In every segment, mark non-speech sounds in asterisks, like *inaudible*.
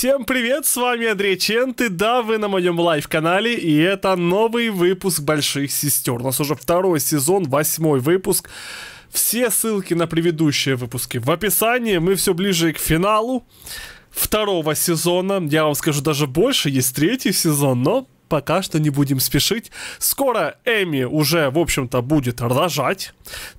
Всем привет, с вами Андрей Ченты, да, вы на моем live -канале, и это новый выпуск Больших Сестер. У нас уже второй сезон, восьмой выпуск. Все ссылки на предыдущие выпуски в описании, мы все ближе к финалу второго сезона. Я вам скажу даже больше, есть третий сезон, но пока что не будем спешить. Скоро Эми уже, в общем-то, будет рожать.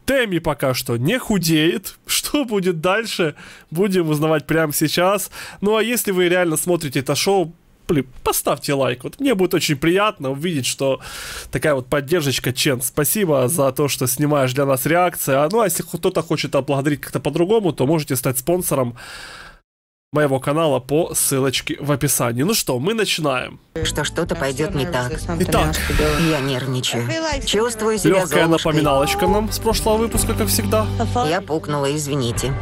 Тэмми пока что не худеет. *laughs* Что будет дальше, будем узнавать прямо сейчас. Ну а если вы реально смотрите это шоу, блин, поставьте лайк. Вот мне будет очень приятно увидеть, что такая вот поддержка, Чен. Спасибо за то, что снимаешь для нас реакции. А ну, а если кто-то хочет отблагодарить как-то по-другому, то можете стать спонсором моего канала по ссылочке в описании. Ну что, мы начинаем. Что что-то пойдет не так. Итак, Я нервничаю. Чувствую себя легкая золушкой. напоминалочка нам с прошлого выпуска, как всегда. Я пукнула, извините.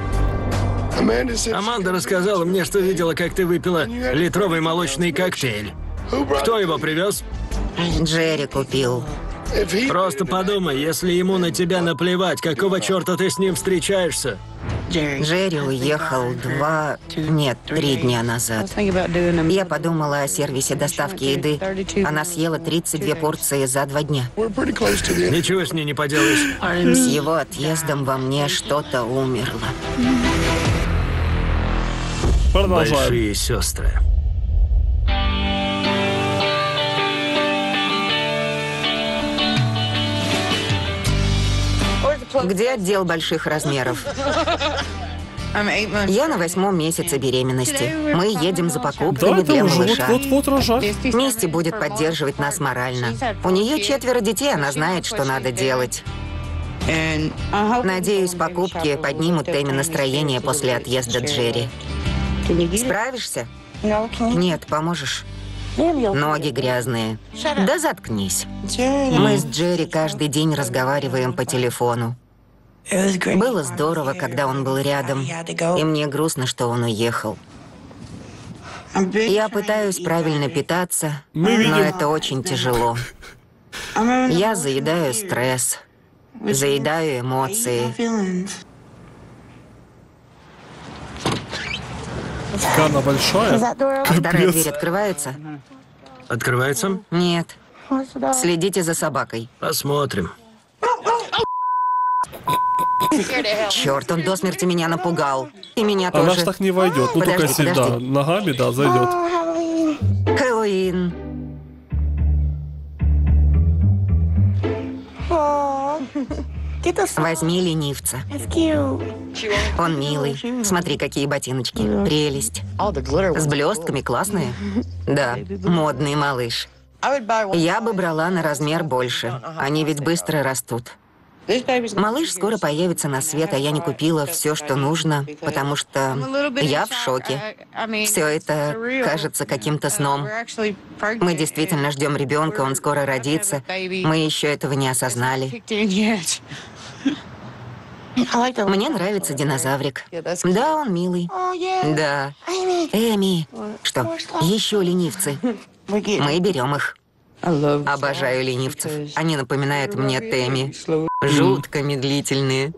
Аманда рассказала мне, что видела, как ты выпила литровый молочный коктейль. Кто его привез? Джерри купил. Просто подумай, если ему на тебя наплевать, какого черта ты с ним встречаешься? Джерри уехал два... Нет, три дня назад. Я подумала о сервисе доставки еды. Она съела 32 порции за два дня. Ничего с ней не поделаешь. С его отъездом во мне что-то умерло. Продолжаем. Большие сестры. Где отдел больших размеров? Я на восьмом месяце беременности. Мы едем за Да, покупками это для уже малыша. вот-вот-вот рожать. Мисти будет поддерживать нас морально. У нее четверо детей, она знает, что надо делать. Надеюсь, покупки поднимут Тэмми настроение после отъезда Джерри. Справишься? Нет, поможешь? Ноги грязные. Да заткнись. Мы с Джерри каждый день разговариваем по телефону. Было здорово, когда он был рядом, и мне грустно, что он уехал. Я пытаюсь правильно питаться, Мы но видим. это очень тяжело. Я заедаю стресс, заедаю эмоции. Какая она большая. Вторая Капец. дверь открывается? Открывается? Нет. Следите за собакой. Посмотрим. Черт, он до смерти меня напугал. И меня Она ж тоже. так не войдет. Ну, только Подожди, если, да, подожди. ногами, да, зайдет. Хэллоуин. Возьми ленивца. Он милый. Смотри, какие ботиночки. Прелесть. С блестками классные? Да, модный малыш. Я бы брала на размер больше. Они ведь быстро растут. Малыш скоро появится на свет, а я не купила все, что нужно, потому что я в шоке. Все это кажется каким-то сном. Мы действительно ждем ребенка, он скоро родится. Мы еще этого не осознали. Мне нравится динозаврик. Да, он милый. Да. Эми. Что? Еще ленивцы. Мы берем их. Обожаю ленивцев. Они напоминают мне Тэмми. Жутко медлительные.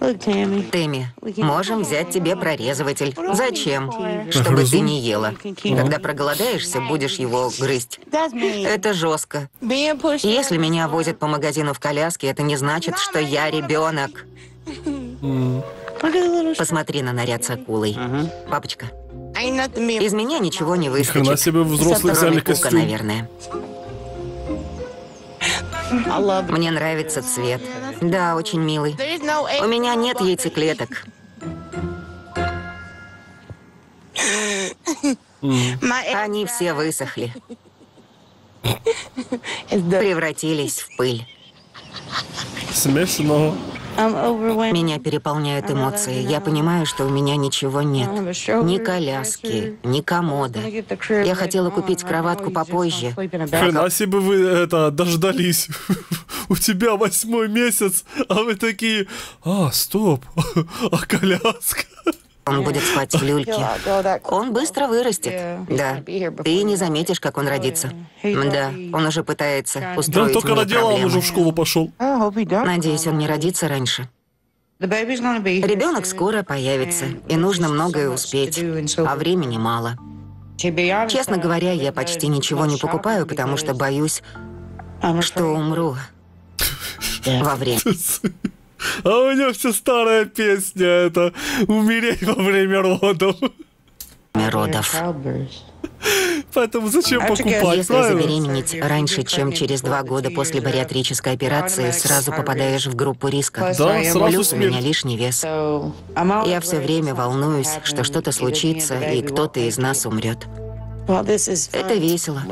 Тэмми, можем взять тебе прорезыватель. Зачем? Чтобы ты не ела. Когда проголодаешься, будешь его грызть. Это жестко. Если меня возят по магазину в коляске, это не значит, что я ребенок. *laughs* Посмотри на наряд с акулой. Папочка, из меня ничего не Ни хрена выскочит. себе взрослый взяли Кроме Кука, костюм. наверное. Мне нравится цвет. Да, очень милый. У меня нет яйцеклеток. Они все высохли. Превратились в пыль. Смешно. Меня переполняют эмоции. Я понимаю, что у меня ничего нет. Ни коляски, ни комода. Я хотела купить кроватку попозже. Хрена себе вы это дождались. *laughs* У тебя восьмой месяц, а вы такие, а, стоп, *laughs* а коляска? Он будет спать в люльке. Он быстро вырастет. Да. Ты не заметишь, как он родится. Да, он уже пытается Да, устроить только мне родила, он уже в школу пошел. Надеюсь, он не родится раньше. Ребенок скоро появится, и нужно многое успеть, а времени мало. Честно говоря, я почти ничего не покупаю, потому что боюсь, что умру *laughs* во время. *laughs* А у него все старая песня, это «Умереть во время родов». Родов. Поэтому зачем покупать, Если правильно? забеременеть раньше, чем через два года после бариатрической операции, сразу попадаешь в группу риска. Да, сразу Плюс у меня смерть. лишний вес. Я все время волнуюсь, что что-то случится, и кто-то из нас умрет. Это весело.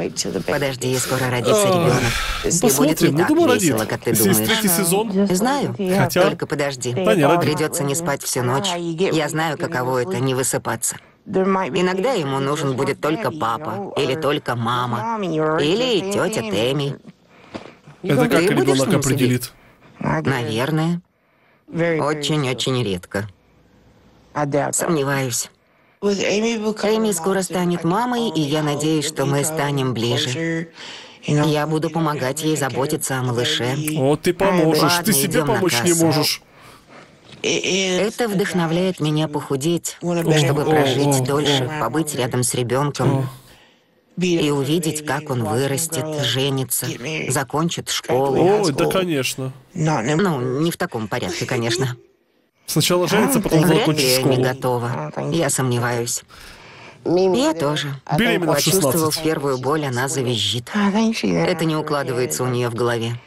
Подожди, скоро родится ребенок. Будет не ну так думаю, весело, как ты думаешь. третий сезон, Знаю. Хотя- Только подожди. Да не. Придется не спать всю ночь. Я знаю, каково это не высыпаться. Иногда ему нужен будет только папа, или только мама, или тетя Тэмми. это как ребенок определит? Наверное. Очень-очень редко. Сомневаюсь. Эми скоро станет мамой, и я надеюсь, что мы станем ближе. Я буду помогать ей заботиться о малыше. Вот ты поможешь, Ладно, ты себе помочь не можешь. Это вдохновляет меня похудеть, О, чтобы о, прожить о, дольше, побыть рядом с ребенком и увидеть, как он вырастет, женится, закончит школу. Ой, да, конечно. Ну, не в таком порядке, конечно. Сначала женится, потом Вряд ли школу. готова. Я сомневаюсь. Я тоже. Беременна в Почувствовав 16. первую боль, она завизжит. Это не укладывается у нее в голове.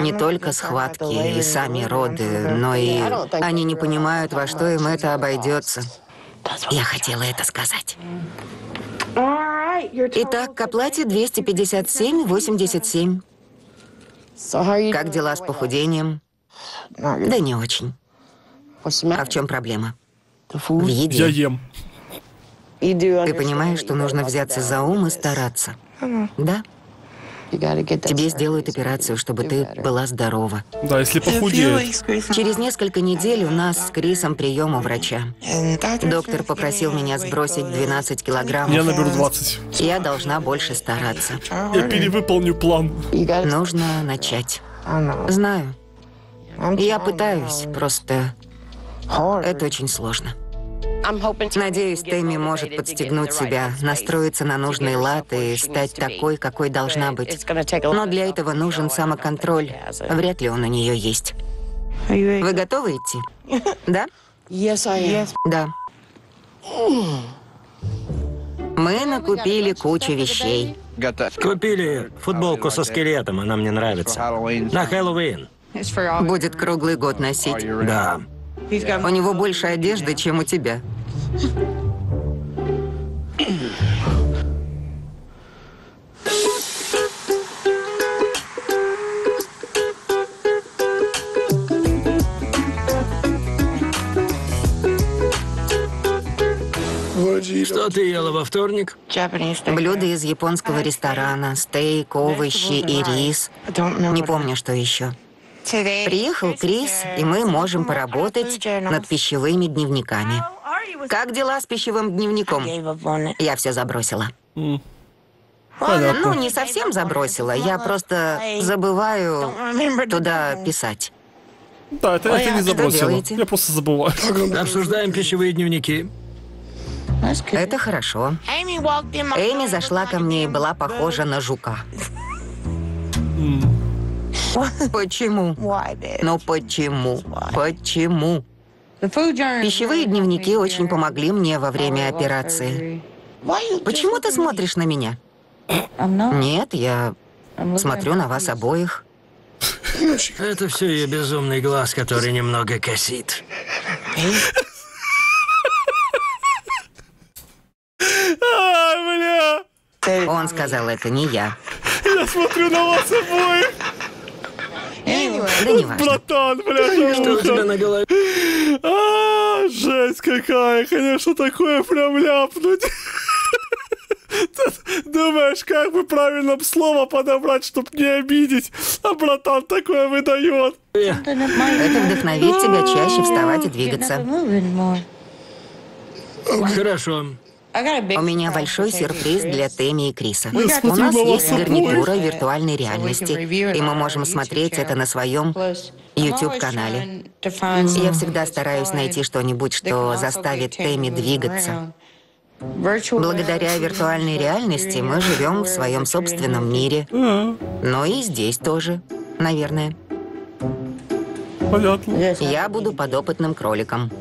Не только схватки и сами роды, но и они не понимают, во что им это обойдется. Я хотела это сказать. Итак, к оплате 257,87. Как дела с похудением? Да не очень. А в чем проблема? В Я еде. ем. Ты понимаешь, что нужно взяться за ум и стараться. Да? Тебе сделают операцию, чтобы ты была здорова. Да, если похудеет. Через несколько недель у нас с Крисом прием у врача. Доктор попросил меня сбросить 12 Я килограммов. наберу 20. Я должна больше стараться. Я перевыполню план. Нужно начать. Знаю. Я пытаюсь, просто это очень сложно. Надеюсь, Тэмми может подстегнуть себя, настроиться на нужный лад и стать такой, какой должна быть. Но для этого нужен самоконтроль. Вряд ли он у нее есть. Вы готовы идти? *laughs* Да? Да. Мы накупили кучу вещей. Купили футболку со скелетом, она мне нравится. На Хэллоуин. Будет круглый год носить. Да. У него больше одежды, чем у тебя. Что ты ела во вторник? Блюда из японского ресторана, стейк, овощи и рис. Не помню, что еще. Приехал Крис, и мы можем поработать над пищевыми дневниками. Как дела с пищевым дневником? Я все забросила. Ну, Понятно. не совсем забросила. Я просто забываю туда писать. Да, это, это не делаете? Я просто забываю. Обсуждаем пищевые дневники. Это хорошо. Эми зашла ко мне и была похожа на жука. Почему? Ну почему? Почему? Пищевые дневники очень помогли мне во время операции. Почему ты смотришь на меня? Нет, я смотрю на вас обоих. *laughs* Это все ее безумный глаз, который немного косит. А, бля! Он сказал это, не я. Я смотрю на вас обоих. Да не важно. Братан, бля, Что у тебя на голове? А, жесть какая, конечно, такое прям ляпнуть. *laughs* Ты Думаешь, как бы правильно слово подобрать, чтобы не обидеть, а братан такое выдает. Это вдохновит тебя чаще вставать и двигаться. Хорошо. У меня большой сюрприз для Тэмми и Криса. У нас есть гарнитура виртуальной реальности, и мы можем смотреть это на своем YouTube-канале. Я всегда стараюсь найти что-нибудь, что заставит Тэмми двигаться. Благодаря виртуальной реальности мы живем в своем собственном мире. Но и здесь тоже, наверное. Понятно. Я буду подопытным кроликом.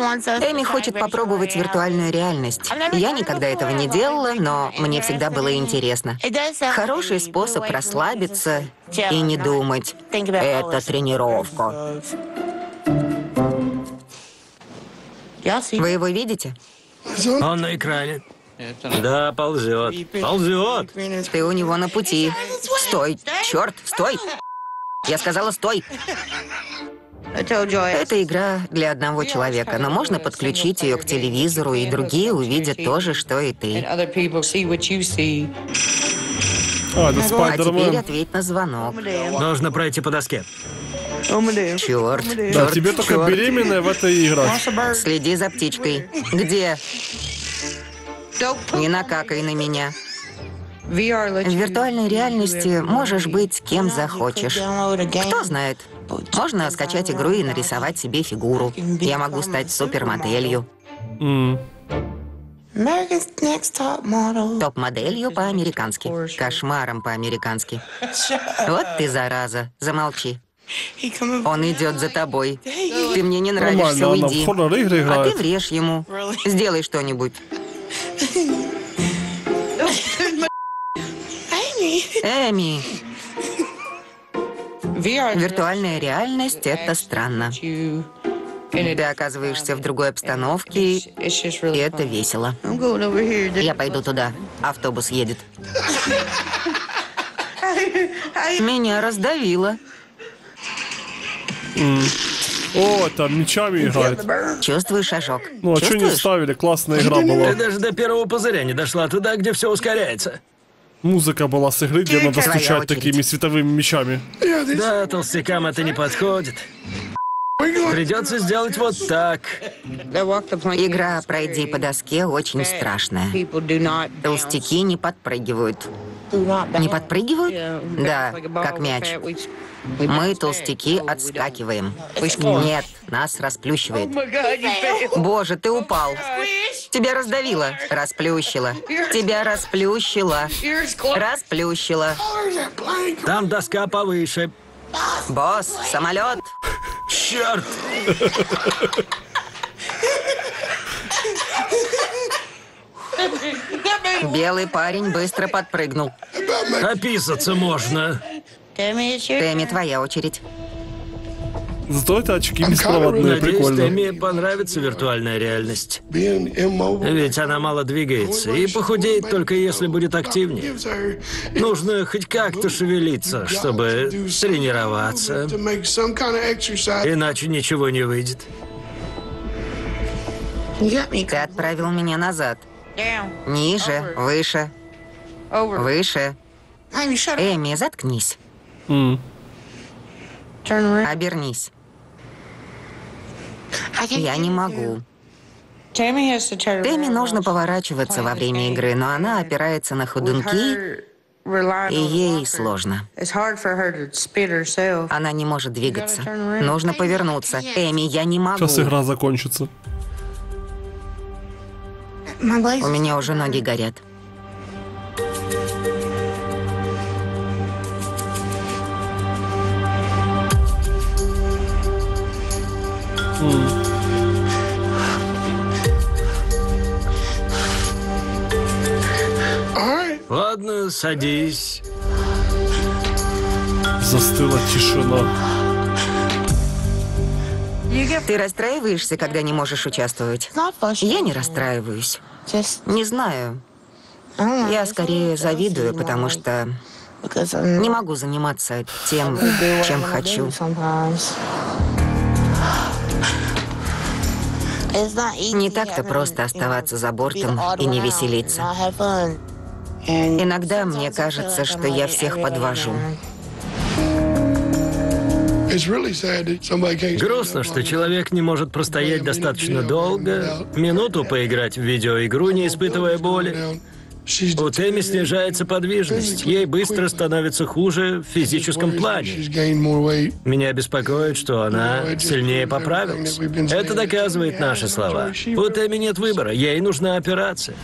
Эми хочет попробовать виртуальную реальность. Я никогда этого не делала, но мне всегда было интересно. Хороший способ расслабиться и не думать. Это тренировка. Вы его видите? Он на экране. Да, ползет. Ползет. Ты у него на пути. Стой! Черт, стой! Я сказала, стой! Это игра для одного человека, но можно подключить ее к телевизору, и другие увидят то же, что и ты. А, это А теперь Спайдермен. ответь на звонок. Нужно пройти по доске. Черт, Да, черт, тебе только черт. беременная в этой играть. Следи за птичкой. Где? Не накакай на меня. В виртуальной реальности можешь быть кем захочешь. Кто знает? Можно скачать игру и нарисовать себе фигуру. Я могу стать супермоделью. М. Топ-моделью по-американски. Кошмаром по-американски. Вот ты, зараза. Замолчи. Он идет за тобой. Ты мне не нравишься, Нормально, уйди. А ты врежь ему. Сделай что-нибудь. Эми, виртуальная реальность — это странно. Ты оказываешься в другой обстановке, и это весело. Я пойду туда. Автобус едет. Меня раздавило. О, там мечами играет. Чувствую шажок. Ну, а что не Чувствуешь? ставили? Классная игра была. Ты даже до первого пузыря не дошла туда, где все ускоряется. Музыка была с игры, где надо стучать такими световыми мечами. Да, толстякам это не подходит. Придется сделать вот так. Игра «Пройди по доске» очень страшная. Толстяки не подпрыгивают. Не подпрыгивают? Да, как мяч. Мы, толстяки, отскакиваем. Нет, нас расплющивает. Боже, ты упал. Тебя раздавило. Расплющило. Тебя расплющило. Расплющило. Там доска повыше. Босс, самолет. Черт! Белый парень быстро подпрыгнул. Описаться можно. Тэмми, твоя очередь. Зато это очки беспроводные, Надеюсь, прикольно. Тэмми понравится виртуальная реальность. Ведь она мало двигается и похудеет только если будет активнее. Нужно хоть как-то шевелиться, чтобы тренироваться. Иначе ничего не выйдет. Ты отправил меня назад. Ниже, выше, выше. Эми, заткнись. М. Обернись. Я не могу. Тэмми нужно поворачиваться во время игры, но она опирается на ходунки, и ей сложно. Она не может двигаться. Нужно повернуться. Эми, я не могу. Сейчас игра закончится. У меня уже ноги горят. Ладно, садись. Застыла тишина. Ты расстраиваешься, когда не можешь участвовать? Я не расстраиваюсь. Не знаю. Я скорее завидую, потому что не могу заниматься тем, чем хочу. Не так-то просто оставаться за бортом и не веселиться. Иногда мне кажется, что я всех подвожу. Грустно, что человек не может простоять достаточно долго, минуту поиграть в видеоигру, не испытывая боли. У Тэмми снижается подвижность. Ей быстро становится хуже в физическом плане. Меня беспокоит, что она сильнее поправилась. Это доказывает наши слова. У Тэмми нет выбора, ей нужна операция.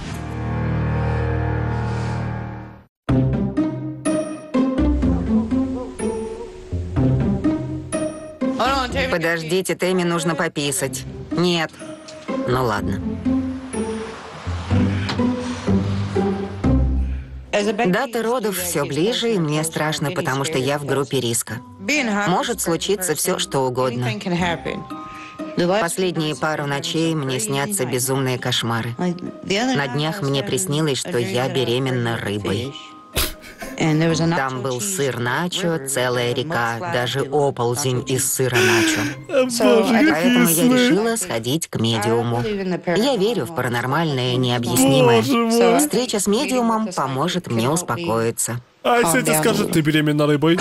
Подождите, Тэмми нужно пописать. Нет. Ну ладно. Дата родов все ближе, и мне страшно, потому что я в группе риска. Может случиться все, что угодно. Последние пару ночей мне снятся безумные кошмары. На днях мне приснилось, что я беременна рыбой. Там был сыр начо, целая река, даже оползень из сыра начо. Поэтому я решила сходить к медиуму. Я верю в паранормальное необъяснимое. Встреча с медиумом поможет мне успокоиться. А если тебе скажет, ты беременна рыбой?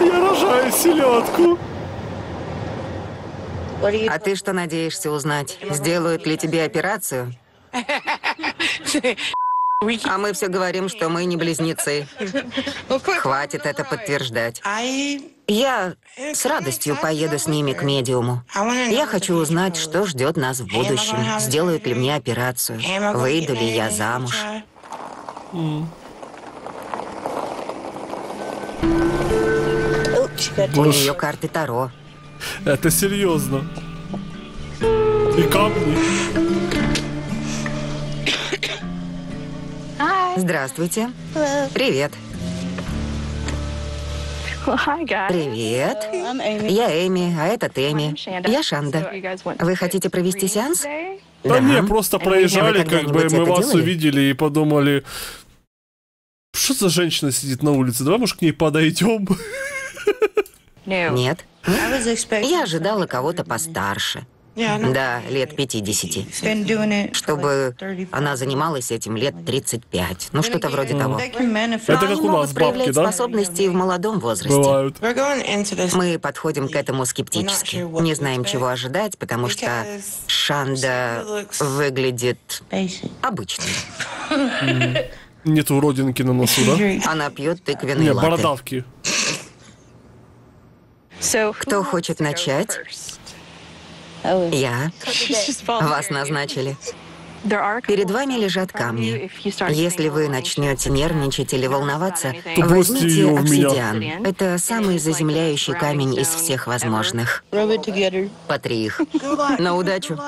Я рожаю селедку. А ты что надеешься узнать? Сделают ли тебе операцию? *laughs* А мы все говорим, что мы не близнецы. Хватит это подтверждать. Я с радостью поеду с ними к медиуму. Я хочу узнать, что ждет нас в будущем. Сделают ли мне операцию? Выйду ли я замуж? У нее карты Таро. Это серьезно. И камни. Здравствуйте. Привет. Привет. Я Эми, а это Тэмми. Я Шанда. Вы хотите провести сеанс? Да, не, просто проезжали, как бы мы вас делали? увидели и подумали, что за женщина сидит на улице, давай, может, к ней подойдем? Нет. Я ожидала кого-то постарше. Да, лет 50. Чтобы она занималась этим лет 35. Ну, что-то вроде того. Это как у нас бабки, да? способности в молодом возрасте. Бывают. Мы подходим к этому скептически. Не знаем, чего ожидать, потому что Шанда выглядит обычно. Нет уродинки на носу, да? Она пьет тыквенные Нет, бородавки. Кто хочет начать? Я. Вас назначили. Перед вами лежат камни. Если вы начнете нервничать или волноваться, То возьмите обсидиан. Это самый заземляющий камень из всех возможных. Потри их. *laughs* На удачу.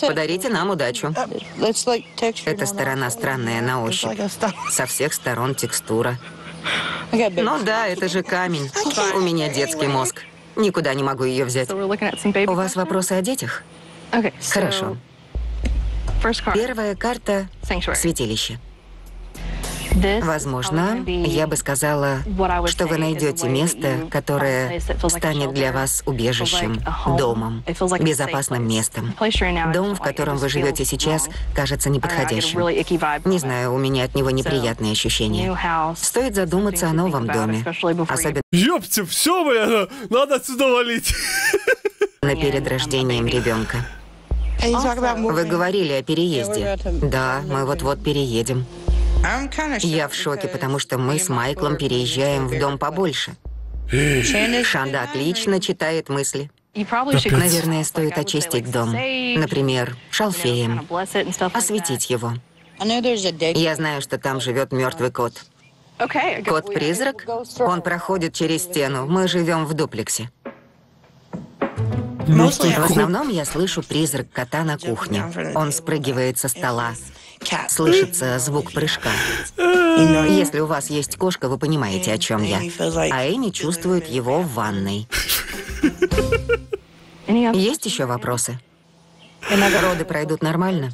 Подарите нам удачу. Эта сторона странная на ощупь. Со всех сторон текстура. *laughs* Ну да, это же камень. У меня детский мозг. Никуда не могу ее взять. У вас вопросы о детях? Хорошо. Первая карта — святилище. Возможно, я бы сказала, что вы найдете место, которое станет для вас убежищем, домом, безопасным местом. Дом, в котором вы живете сейчас, кажется неподходящим. Не знаю, у меня от него неприятные ощущения. Стоит задуматься о новом доме. Особенно... Ёпте, все, вы, надо отсюда валить. На перед рождением ребенка. Вы говорили о переезде. Да, мы вот-вот переедем. Я в шоке, потому что мы с Майклом переезжаем в дом побольше. Шанда отлично читает мысли. Наверное, стоит очистить дом. Например, шалфеем. Осветить его. Я знаю, что там живет мертвый кот. Кот-призрак? Он проходит через стену. Мы живем в дуплексе. В основном я слышу призрак кота на кухне. Он спрыгивает со стола. Слышится звук прыжка. Если у вас есть кошка, вы понимаете, о чем я. А Эми чувствует его в ванной. Есть еще вопросы? Роды пройдут нормально?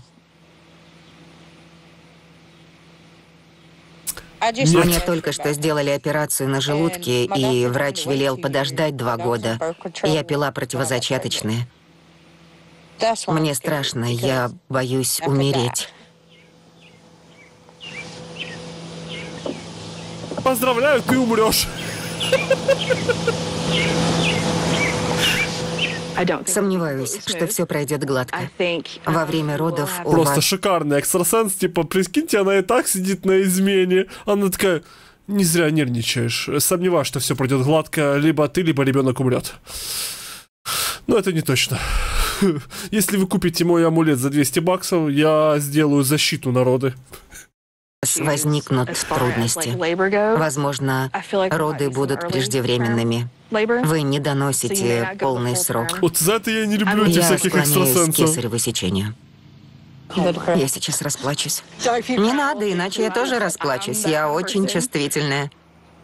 Мне только что сделали операцию на желудке, и врач велел подождать два года. Я пила противозачаточные. Мне страшно, я боюсь умереть. Поздравляю, ты умрешь. Сомневаюсь, что все пройдет гладко. Во время родов у Просто вас... шикарный экстрасенс, типа, прикиньте, она и так сидит на измене. Она такая, не зря нервничаешь. Сомневаюсь, что все пройдет гладко. Либо ты, либо ребенок умрет. Но это не точно. *laughs* Если вы купите мой амулет за 200 баксов, я сделаю защиту народы. Возникнут трудности. Возможно, роды будут преждевременными. Вы не доносите полный срок. Вот за это я не люблю этих Я всяких экстрасенсов. кесареву сечению. Я сейчас расплачусь. Не надо, иначе я тоже расплачусь. Я очень чувствительная.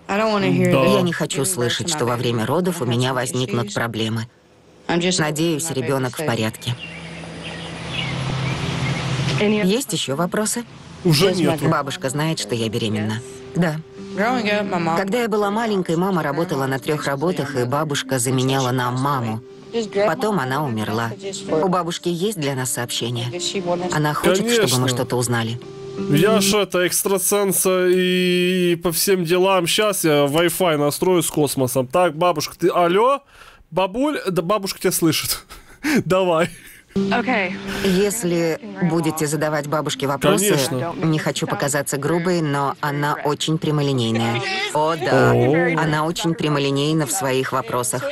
Я не хочу слышать, что во время родов у меня возникнут проблемы. Надеюсь, ребенок в порядке. Есть еще вопросы? Уже нет. Бабушка знает, что я беременна. Да. Когда я была маленькой, мама работала на трех работах, и бабушка заменяла нам маму. Потом она умерла. У бабушки есть для нас сообщение? Она хочет, чтобы Конечно. мы что-то узнали. Я ж это экстрасенса и по всем делам. Сейчас я Wi-Fi настрою с космосом. Так, бабушка, ты алло? Бабуль, да бабушка тебя слышит. *laughs* Давай. Если будете задавать бабушке вопросы, Конечно. не хочу показаться грубой, но она очень прямолинейная. О, да. Она очень прямолинейна в своих вопросах.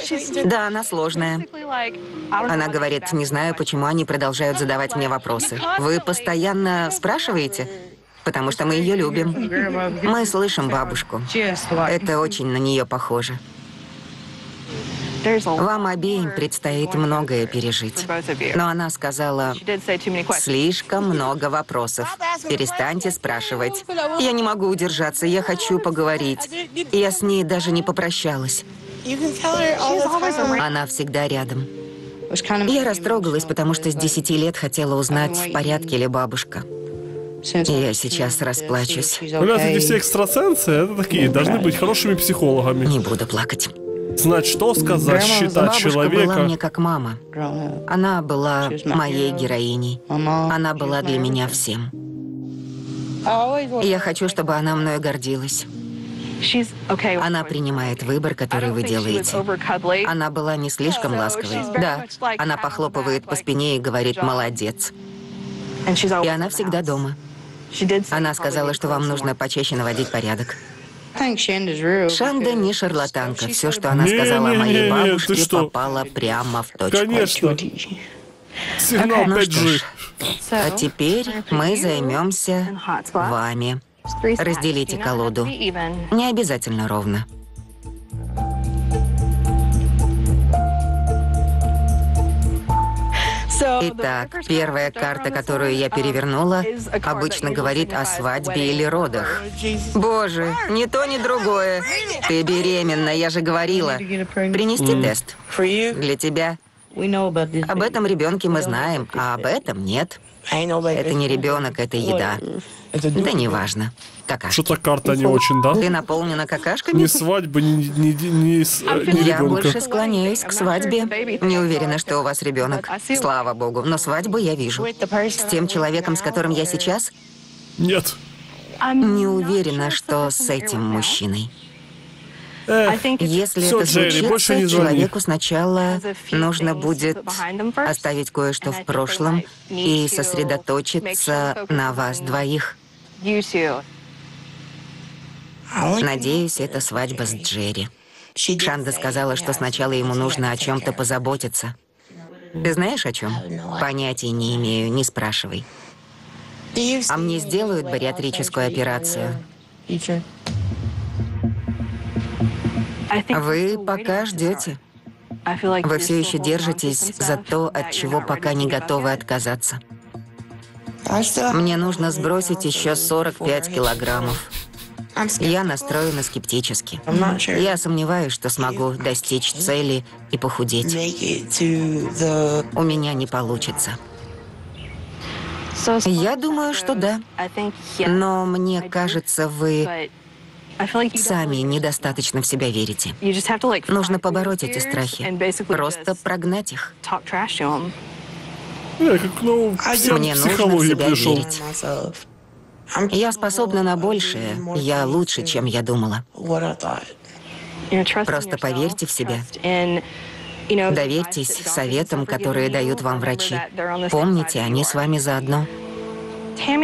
Да, она сложная. Она говорит, не знаю, почему они продолжают задавать мне вопросы. Вы постоянно спрашиваете? Потому что мы ее любим. Мы слышим бабушку. Это очень на нее похоже. Вам обеим предстоит многое пережить. Но она сказала, слишком много вопросов. Перестаньте спрашивать. Я не могу удержаться, я хочу поговорить. Я с ней даже не попрощалась. Она всегда рядом. Я растрогалась, потому что с 10 лет хотела узнать, в порядке ли бабушка. Я сейчас расплачусь. Ребята, эти все экстрасенсы, это такие, должны быть хорошими психологами. Не буду плакать. Знать, что сказать, считать Бабушка была человека. мне как мама. Она была моей героиней. Она была для меня всем. Я хочу, чтобы она мною гордилась. Она принимает выбор, который вы делаете. Она была не слишком ласковой. Да, она похлопывает по спине и говорит «молодец». И она всегда дома. Она сказала, что вам нужно почаще наводить порядок. Шанда не шарлатанка. Все, что она сказала о моей Не-не-не-не, ты бабушке, что? попало прямо в точку. Конечно. Сигнал Ну 5G. что ж, а теперь мы займемся вами. Разделите колоду. Не обязательно ровно. Итак, первая карта, которую я перевернула, обычно говорит о свадьбе или родах. Боже, ни то, ни другое. Ты беременна, я же говорила. Принести тест. Для тебя. Об этом ребенке мы знаем, а об этом нет. Это не ребенок, это еда. Да неважно. Какашки. Что-то карта не очень, да? Ты наполнена какашками? Ни свадьбы, ни, ни, ни, с- э, ни Я больше склоняюсь к свадьбе. Не уверена, что у вас ребенок. Слава богу. Но свадьбу я вижу. С тем человеком, с которым я сейчас, Нет. не уверена, что с этим мужчиной. Эх, Если Всё, это Джерри, случится, больше не звони. человеку сначала нужно будет оставить кое-что в прошлом и сосредоточиться на вас двоих. Надеюсь, это свадьба с Джерри. Шанда сказала, что сначала ему нужно о чем-то позаботиться. Ты знаешь о чем? Понятия не имею, не спрашивай. А мне сделают бариатрическую операцию. Вы пока ждете. Вы все еще держитесь за то, от чего пока не готовы отказаться. Мне нужно сбросить еще 45 килограммов. Я настроена скептически. Я сомневаюсь, что смогу достичь цели и похудеть. У меня не получится. Я думаю, что да. Но мне кажется, вы сами недостаточно в себя верите. Нужно побороть эти страхи. Просто прогнать их. Ну, Мне нужно в себя пришел. верить. Я способна на большее. Я лучше, чем я думала. Просто поверьте в себя. Доверьтесь советам, которые дают вам врачи. Помните, они с вами заодно.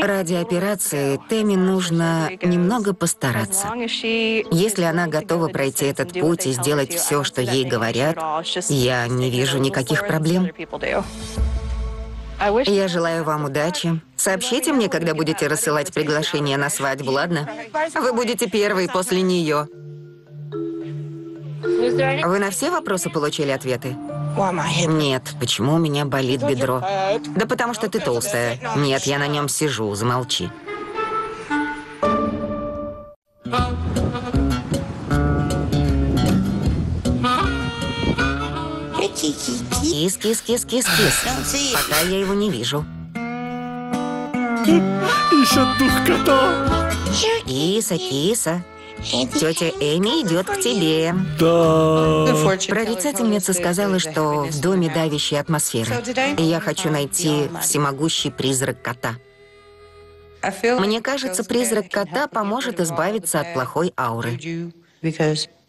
Ради операции Тэмми нужно немного постараться. Если она готова пройти этот путь и сделать все, что ей говорят, я не вижу никаких проблем. Я желаю вам удачи. Сообщите мне, когда будете рассылать приглашение на свадьбу, ладно? Вы будете первой после нее. Вы на все вопросы получили ответы? Нет. Почему у меня болит бедро? Да потому что ты толстая. Нет, я на нем сижу. Замолчи. Кис, кис, кис, кис, кис. Пока я его не вижу. Ищет дух кота. Киса, киса. Тетя Эми идет к тебе. Да. Прорицательница сказала, что в доме давящая атмосфера. И я хочу найти всемогущий призрак кота. Мне кажется, призрак кота поможет избавиться от плохой ауры.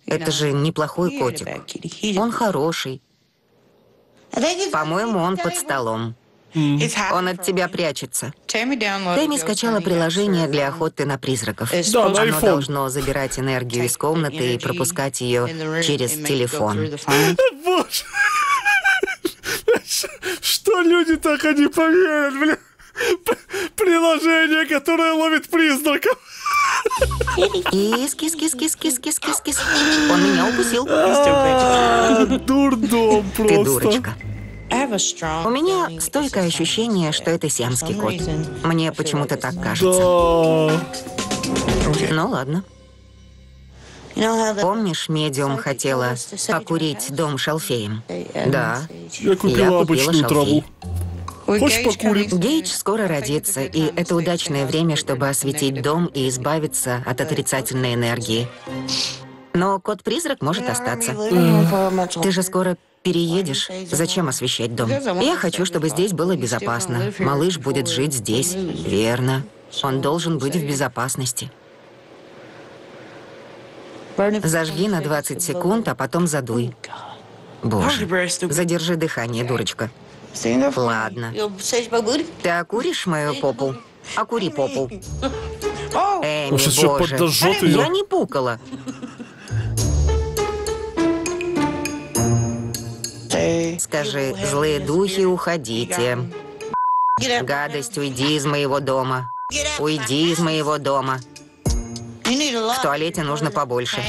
Это же неплохой котик. Он хороший. По-моему, он под столом. Он от тебя прячется. Тэмми скачала приложение для охоты на призраков. Да, на Оно должно забирать энергию из комнаты и пропускать ее через телефон. Боже. Что люди так и не поверят, блин? Приложение, которое ловит призраков. Кис, кис, кис, кис, кис, кис, кис, кис. Он меня укусил. А, Дурдом Ты просто. дурочка. У меня стойкое ощущение, что это сиамский кот. Мне почему-то так кажется. Да. Ну ладно. Помнишь, медиум хотела покурить дом шалфеем? Да. Я Я купила купила обычную траву. Хочешь покурить? Гейдж скоро родится, и это удачное время, чтобы осветить дом и избавиться от отрицательной энергии. Но кот-призрак может остаться. Ты же скоро переедешь. Зачем освещать дом? Я хочу, чтобы здесь было безопасно. Малыш будет жить здесь. Верно. Он должен быть в безопасности. Зажги на 20 секунд, а потом задуй. Боже, задержи дыхание, дурочка. Ладно. Ты окуришь мою попу? Окури попу. Эми, Он сейчас боже. подожжет Я ее. не пукала. Скажи, злые духи, уходите. Гадость, уйди из моего дома. Уйди из моего дома. В туалете нужно побольше.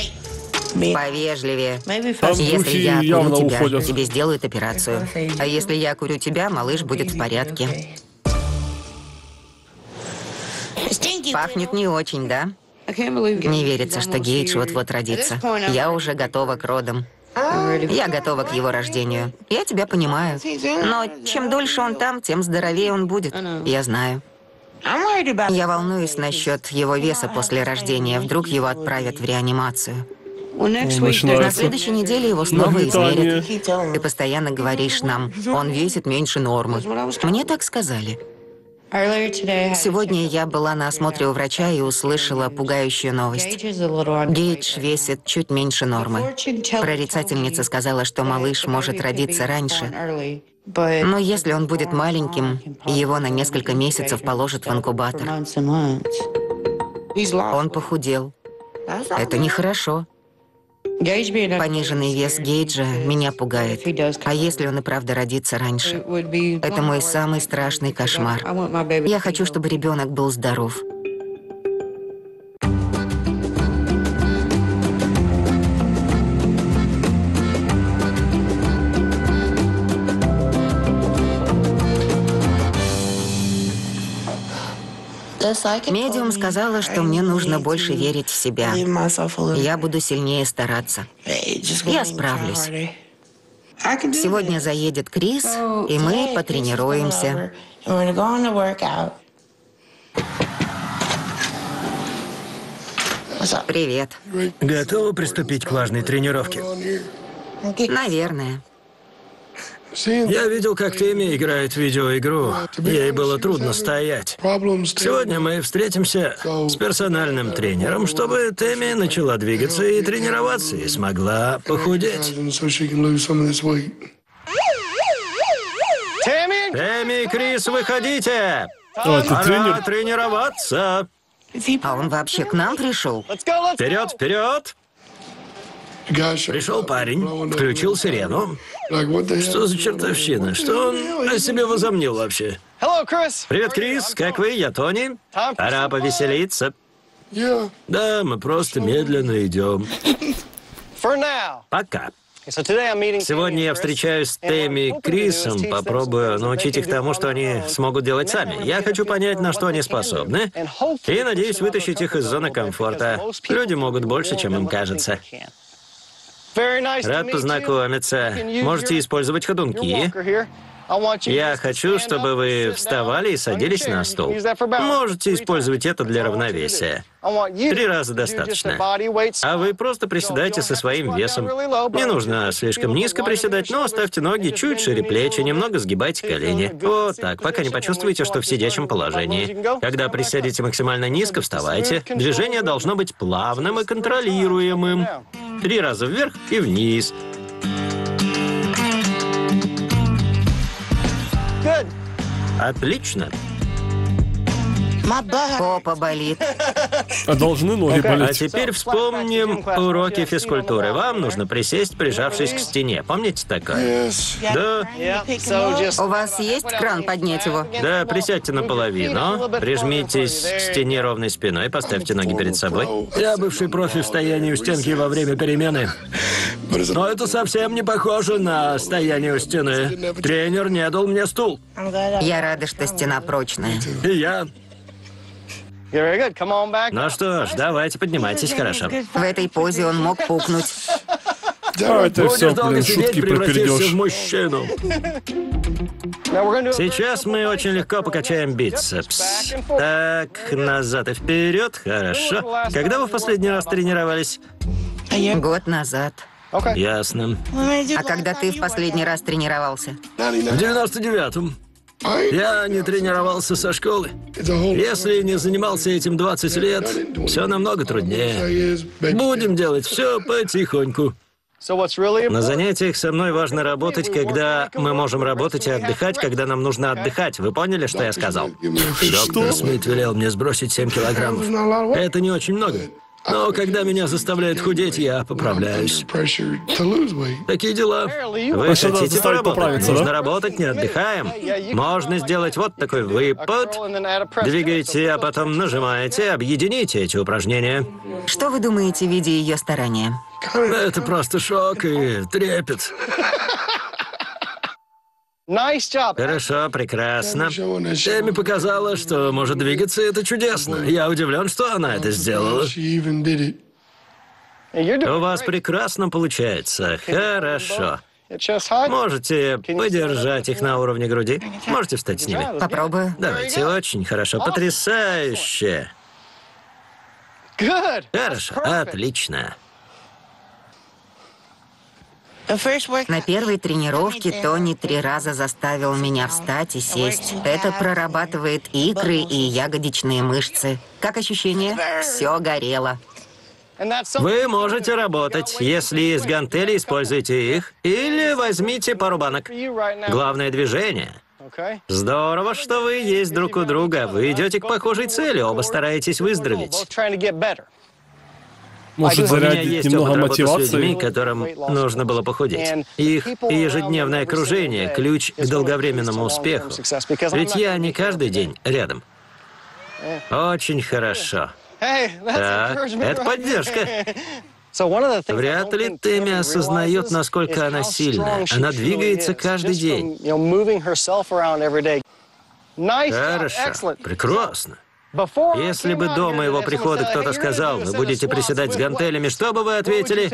Повежливее. Если я курю тебя, уходят. тебе сделают операцию. А если я курю тебя, малыш будет в порядке. Пахнет не очень, да? Не верится, что Гейдж вот-вот родится. Я уже готова к родам. Я готова к его рождению. Я тебя понимаю. Но чем дольше он там, тем здоровее он будет. Я знаю. Я волнуюсь насчет его веса после рождения. Вдруг его отправят в реанимацию. На Начинается. следующей неделе его снова измерят. Ты постоянно говоришь нам, он весит меньше нормы. Мне так сказали. Сегодня я была на осмотре у врача и услышала пугающую новость. Гейдж весит чуть меньше нормы. Прорицательница сказала, что малыш может родиться раньше. Но если он будет маленьким, его на несколько месяцев положат в инкубатор. Он похудел. Это нехорошо. Пониженный вес Гейджа меня пугает. А если он и правда родится раньше? Это мой самый страшный кошмар. Я хочу, чтобы ребенок был здоров. Медиум сказала, что мне нужно больше верить в себя. Я буду сильнее стараться. Я справлюсь. Сегодня заедет Крис, и мы потренируемся. Привет. Готовы приступить к важной тренировке? Наверное. Я видел, как Тэмми играет в видеоигру. Ей было трудно стоять. Сегодня мы встретимся с персональным тренером, чтобы Тэмми начала двигаться и тренироваться, и смогла похудеть. Тэмми и Крис, выходите! О, это Пора тренер. тренироваться. А он вообще к нам пришел? Вперед, вперед! Пришел парень, включил сирену. Что за чертовщина? Что он о себе возомнил вообще? Привет, Крис, как вы? Я Тони. Пора повеселиться. Да, мы просто медленно идем. Пока. Сегодня я встречаюсь с Тэмми и Крисом, попробую научить их тому, что они смогут делать сами. Я хочу понять, на что они способны, и надеюсь вытащить их из зоны комфорта. Люди могут больше, чем им кажется. Рад познакомиться. Можете использовать ходунки. Я хочу, чтобы вы вставали и садились на стул. Можете использовать это для равновесия. Три раза достаточно. А вы просто приседайте со своим весом. Не нужно слишком низко приседать, но оставьте ноги чуть шире плечи, немного сгибайте колени. Вот так, пока не почувствуете, что в сидячем положении. Когда присядете максимально низко, вставайте. Движение должно быть плавным и контролируемым. Три раза вверх и вниз. Отлично. Попа болит. А должны ноги А болеть. теперь вспомним уроки физкультуры. Вам нужно присесть, прижавшись к стене. Помните такое? Да, У вас есть кран поднять его? да, присядьте наполовину, прижмитесь к стене ровной спиной, поставьте ноги перед собой. Я бывший профи в стоянии у стенки во время перемены. Но это совсем не похоже на стояние у стены. Тренер не дал мне стул. Я рада, что стена прочная. И я... Ну что ж, давайте поднимайтесь, хорошо. В этой позе он мог пукнуть. А, это все, блин, шутки про в мужчину. Сейчас мы очень легко покачаем бицепс. Так, назад и вперед, хорошо. Когда вы в последний раз тренировались? Год назад. Ясно. А когда ты в последний раз тренировался? В 99-м. Я не тренировался со школы. Если не занимался этим 20 лет, все намного труднее. Будем делать все потихоньку. На занятиях со мной важно работать, когда мы можем работать и отдыхать, когда нам нужно отдыхать. Вы поняли, что я сказал? Доктор Смит велел мне сбросить 7 килограммов. Это не очень много. Но когда меня заставляют худеть, я поправляюсь. Такие дела. Вы надо хотите заставить поработать? поправиться, Нужно да? работать, не отдыхаем. Можно сделать вот такой выпад. Двигаете, а потом нажимаете. Объедините эти упражнения. Что вы думаете, видя ее старания? Это просто шок и трепет. Хорошо, прекрасно. Эми показала, что может двигаться, и это чудесно. Я удивлен, что она это сделала. У вас прекрасно получается. Хорошо. Можете подержать их на уровне груди. Можете встать с ними. Попробую. Давайте, очень хорошо. Потрясающе. Хорошо, отлично. На первой тренировке Тони три раза заставил меня встать и сесть. Это прорабатывает икры и ягодичные мышцы. Как ощущение? Все горело. Вы можете работать. Если есть гантели, используйте их. Или возьмите пару банок. Главное движение. Здорово, что вы есть друг у друга. Вы идете к похожей цели, оба стараетесь выздороветь. Может У меня зарядить есть немного опыт работы с людьми, мотивации. которым нужно было похудеть. Их ежедневное окружение – ключ к долговременному успеху. Ведь я не каждый день рядом. Очень хорошо. Так, это поддержка. Вряд ли Тэмми осознает, насколько она сильна. Она двигается каждый день. Хорошо, прекрасно. Если бы до моего прихода кто-то сказал, вы будете приседать с гантелями, что бы вы ответили?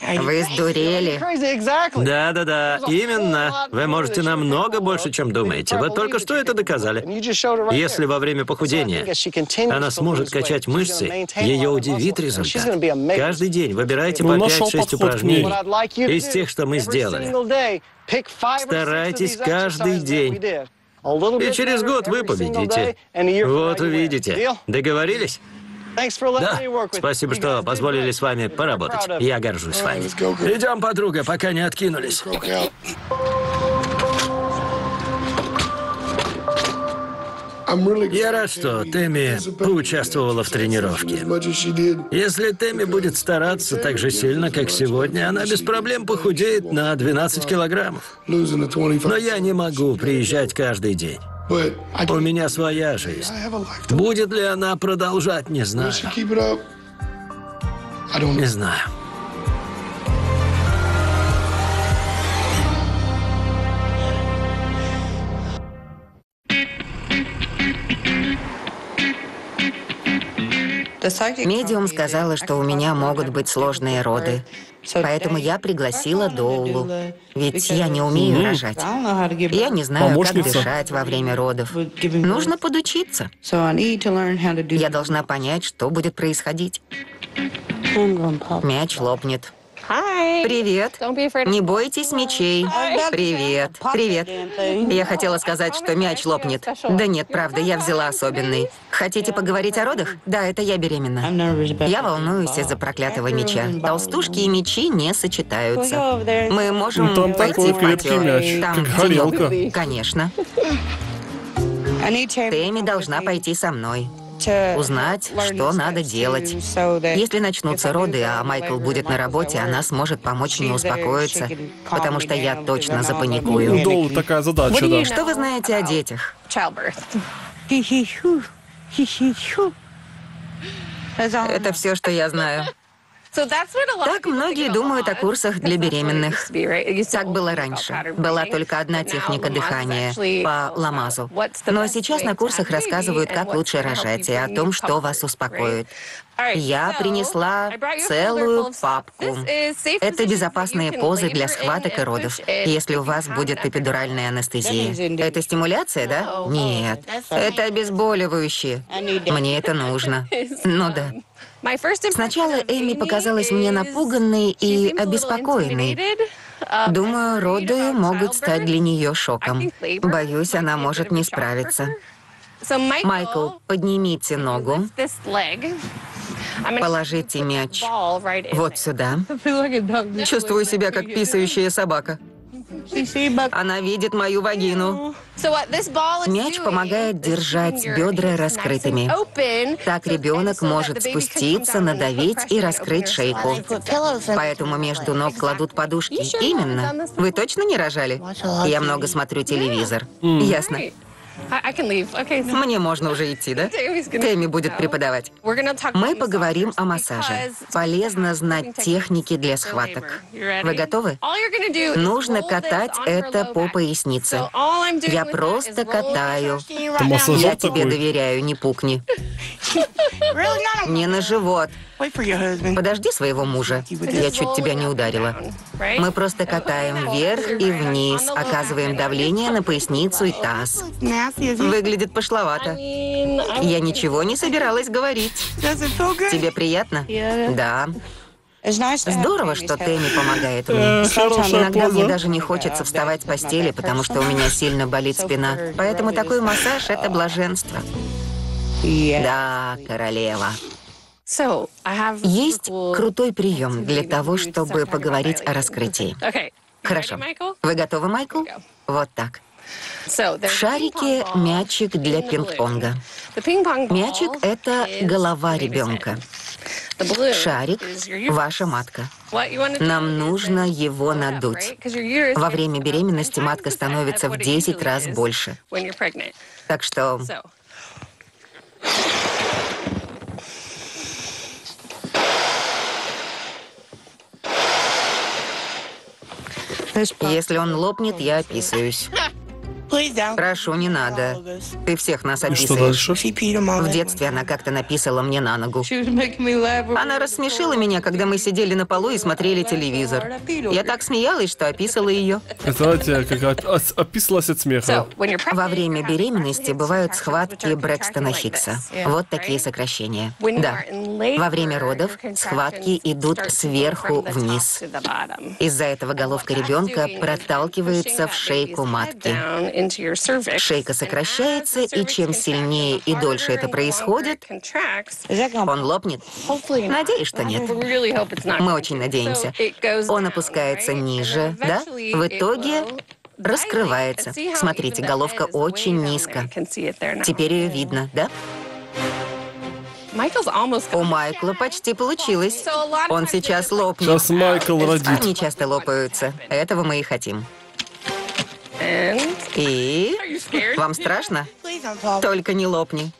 Вы сдурели. Да-да-да, именно. Вы можете намного больше, чем думаете. Вы только что это доказали. Если во время похудения она сможет качать мышцы, ее удивит результат. Каждый день выбирайте по Ну, нашел 5-6 подход к ней. упражнений из тех, что мы сделали. Старайтесь каждый день. И через год вы победите. Вот увидите. Договорились? Да. Спасибо, что позволили с вами поработать. Я горжусь вами. Идем, подруга, пока не откинулись. Я рад, что Тэмми поучаствовала в тренировке. Если Тэмми будет стараться так же сильно, как сегодня, она без проблем похудеет на 12 килограммов. Но я не могу приезжать каждый день. У меня своя жизнь. Будет ли она продолжать, не знаю. Не знаю. Медиум сказала, что у меня могут быть сложные роды. Поэтому я пригласила Доулу. Ведь я не умею рожать. Я не знаю, как дышать во время родов. Нужно подучиться. Я должна понять, что будет происходить. Мяч лопнет. Привет. Не бойтесь мечей. Привет. Привет. Я хотела сказать, что мяч лопнет. Да нет, правда, я взяла особенный. Хотите поговорить о родах? Да, это я беременна. Я волнуюсь из-за проклятого меча. Толстушки и мечи не сочетаются. Мы можем Ну, там пойти такой в крепкий мяч, Там как горелка. Конечно. Тэмми должна пойти со мной. Узнать, что надо делать. Если начнутся роды, а Майкл будет на работе, она сможет помочь мне успокоиться, потому что я точно У запаникую. Доу такая задача, да. Что вы знаете о детях? Это все, что я знаю. Так многие думают о курсах для беременных. Так было раньше. Была только одна техника дыхания по ламазу. Но сейчас на курсах рассказывают, как лучше рожать и о том, что вас успокоит. Я принесла целую папку. Это безопасные позы для схваток и родов, если у вас будет эпидуральная анестезия. Это стимуляция, да? Нет. Это обезболивающее. Мне это нужно. *laughs* Ну да. Сначала Эми показалась мне напуганной и обеспокоенной. Думаю, роды могут стать для нее шоком. Боюсь, она может не справиться. Майкл, поднимите ногу, положите мяч вот сюда. *laughs* Чувствую себя как писающая *laughs* собака. Она видит мою вагину. Мяч помогает держать бедра раскрытыми. Так ребенок может спуститься, надавить и раскрыть шейку. Поэтому между ног кладут подушки. Именно. Вы точно не рожали? Я много смотрю телевизор. Ясно. Мне можно уже идти, да? Тэмми будет преподавать. Мы поговорим о массаже. Полезно знать техники для схваток. Вы готовы? Нужно катать это по пояснице. Я просто катаю. Я тебе доверяю, не пукни. *laughs* Не на живот. Подожди своего мужа. Я чуть тебя не ударила. Мы просто катаем вверх и вниз, оказываем давление на поясницу и таз. Выглядит пошловато. Я ничего не собиралась говорить. Тебе приятно? Да. Здорово, что Тэмми помогает мне. Э, Хорошая Иногда мне даже не хочется вставать с постели, потому что у меня сильно болит спина. Поэтому такой массаж — это блаженство. Да, королева. Есть крутой прием для того, чтобы поговорить о раскрытии. Хорошо. Вы готовы, Майкл? Вот так. В шарике мячик для пинг-понга. Мячик — это голова ребенка. Шарик — ваша матка. Нам нужно его надуть. Во время беременности матка становится в 10 раз больше. Так что если он лопнет, я описываюсь. *laughs* Прошу, не надо. Ты всех нас И что описываешь. дальше? В детстве она как-то написала мне на ногу. Она рассмешила меня, когда мы сидели на полу и смотрели телевизор. Я так смеялась, что описала ее. Это, знаете, как от- от- описалась от смеха. Во время беременности бывают схватки Брэкстона Хиггса. Вот такие сокращения. Да. Во время родов схватки идут сверху вниз. Из-за этого головка ребенка проталкивается в шейку матки. Шейка сокращается, и чем сильнее и дольше это происходит, он лопнет. Надеюсь, что нет. Мы очень надеемся. Он опускается ниже, да? В итоге раскрывается. Смотрите, головка очень низко. Теперь ее видно, да? У Майкла почти получилось. Он сейчас лопнет. Сейчас Майкл родит. Они часто лопаются. Этого мы и хотим. И... Вам страшно? Только не лопни.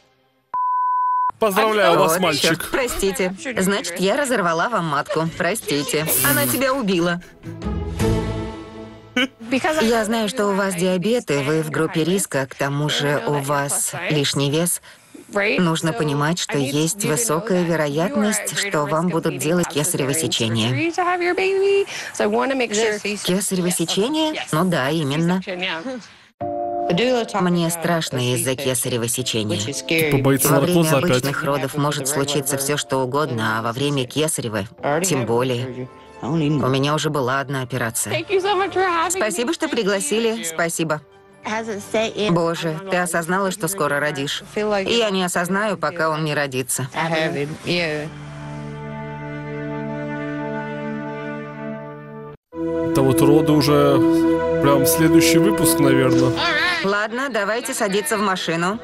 Поздравляю вас, Вот мальчик. чёрт, простите. Значит, я разорвала вам матку. Простите. Она тебя убила. Я знаю, что у вас диабет, и вы в группе риска. К тому же у вас лишний вес. Нужно понимать, что есть высокая вероятность, что вам будут делать кесарево сечение. Кесарево сечение? Ну да, именно. Мне страшно из-за кесарево сечения. Типа Во время опять. обычных родов может случиться все, что угодно, а во время кесарева тем более. У меня уже была одна операция. Спасибо, что пригласили. Спасибо. Боже, ты осознала, что скоро родишь? И я не осознаю, пока он не родится. Это вот роды уже прям следующий выпуск, наверное. Ладно, давайте садиться в машину.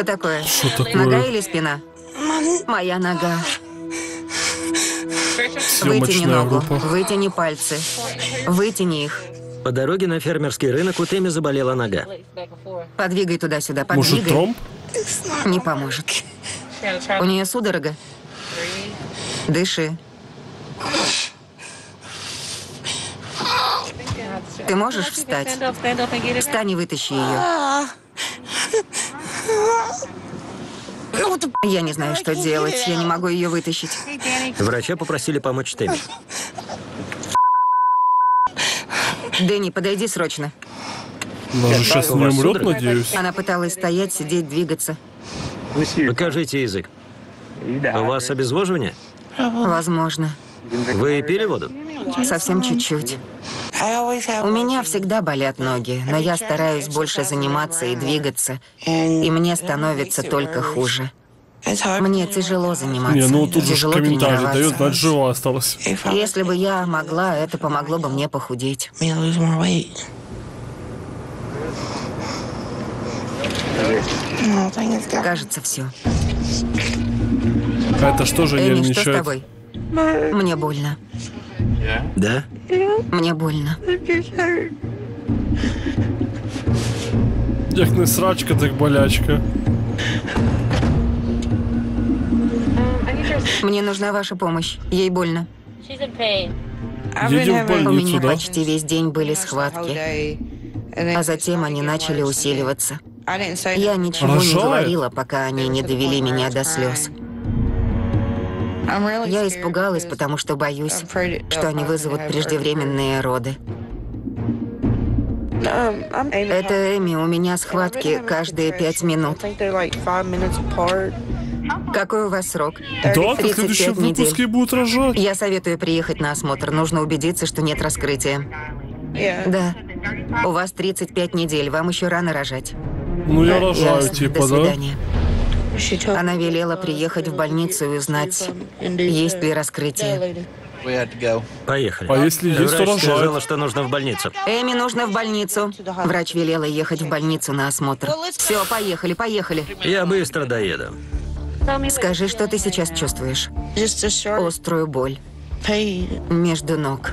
Что такое? Что такое? Нога или спина? Моя нога. Вытяни ногу, группа. вытяни пальцы. Вытяни их. По дороге на фермерский рынок у Тэмми заболела нога. Подвигай туда-сюда, Может, подвигай. тромб? Не поможет. У нее судорога. Дыши. Ты можешь встать? Встань и вытащи ее. Я не знаю, что делать. Я не могу ее вытащить. Врача попросили помочь Тэмми. Дэнни, подойди срочно. Она же сейчас не умрет, надеюсь. Она пыталась стоять, сидеть, двигаться. Покажите язык. У вас обезвоживание? Возможно. Вы пили воду? Совсем чуть-чуть. У меня всегда болят ноги, но я стараюсь больше заниматься и двигаться, и мне становится только хуже. Мне тяжело заниматься. Не, ну тут же комментарий дает, значит, жива осталась. Если бы я могла, это помогло бы мне похудеть. Кажется, все. Это что же Эми, что с тобой? Мне больно. Да? Мне больно. Як не срачка, так болячка. Мне нужна ваша помощь. Ей больно. Едем в У больницу, меня да? почти весь день были схватки, а затем они начали усиливаться. Я ничего не Рожает? говорила, пока они не довели меня до слез. Я испугалась, потому что боюсь, что они вызовут преждевременные роды. Это Эми, у меня схватки каждые пять минут. Какой у вас срок? Да, в 35 следующем недель. выпуске будут рожать. Я советую приехать на осмотр. Нужно убедиться, что нет раскрытия. Да. У вас 35 недель, вам еще рано рожать. Ну, я рожаю, Ясно. типа, До да? Она велела приехать в больницу и узнать, есть ли раскрытие. Поехали. А если есть, то Врач рожает. сказала, что нужно в больницу. Эми нужно в больницу. Врач велела ехать в больницу на осмотр. Все, поехали, поехали. Я быстро доеду. Скажи, что ты сейчас чувствуешь? Острую боль между ног.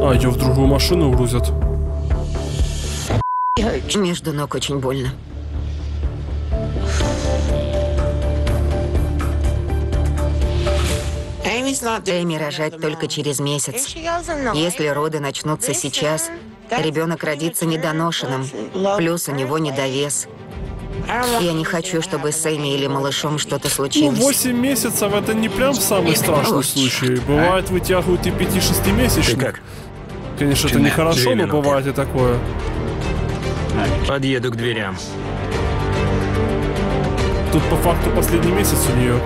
А, ее в другую машину грузят. Между ног очень больно. Эми рожать только через месяц. Если роды начнутся сейчас, ребенок родится недоношенным, плюс у него недовес. Я не хочу, чтобы с Эми или малышом что-то ну, случилось. Ну, 8 месяцев это не прям самый страшный случай. Бывает, вытягивают и 5-6 месячных. Конечно, это нехорошо, но бывает и такое. Подъеду к дверям. Тут по факту последний месяц у нее.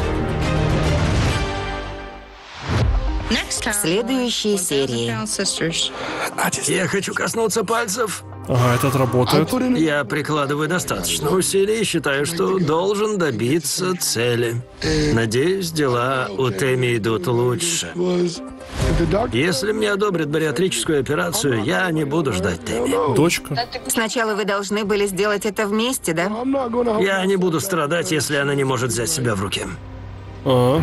В следующей серии. Я хочу коснуться пальцев. Ага, этот работает. Я прикладываю достаточно усилий и считаю, что должен добиться цели. Надеюсь, дела у Теми идут лучше. Если мне одобрят бариатрическую операцию, я не буду ждать Теми. Дочка. Сначала вы должны были сделать это вместе, да? Я не буду страдать, если она не может взять себя в руки. Ага.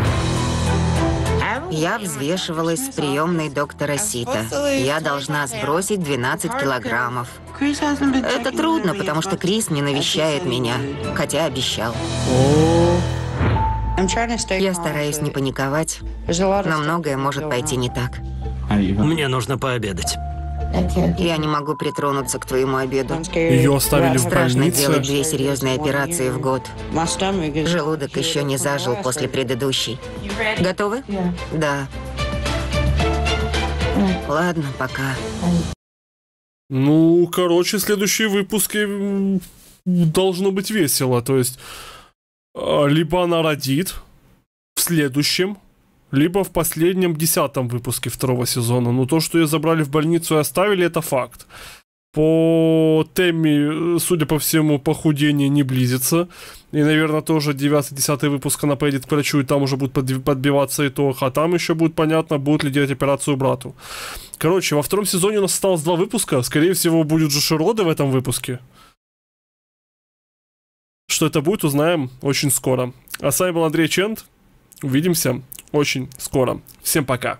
Я взвешивалась в приемной доктора Сита. Я должна сбросить 12 килограммов. Это трудно, потому что Крис не навещает меня, хотя обещал. Я стараюсь не паниковать, но многое может пойти не так. Мне нужно пообедать. Я не могу притронуться к твоему обеду. ее оставили в Страшно делать больнице. две серьезные операции в год. Желудок еще не зажил после предыдущей. Готовы? Да. Ладно, пока. Ну, короче, следующие выпуски должно быть весело. То есть, а, либо она родит в следующем, либо в последнем десятом выпуске второго сезона. Но то, что ее забрали в больницу и оставили, это факт. По Тэмми, э, судя по всему, похудение не близится. И, наверное, тоже 9-10 выпуск она поедет к врачу, и там уже будет подби- подбиваться итог. А там еще будет понятно, будут ли делать операцию брату. Короче, во втором сезоне у нас осталось два выпуска. Скорее всего, будет же Широды в этом выпуске. Что это будет, узнаем очень скоро. А с вами был Андрей Чент. Увидимся очень скоро. Всем пока.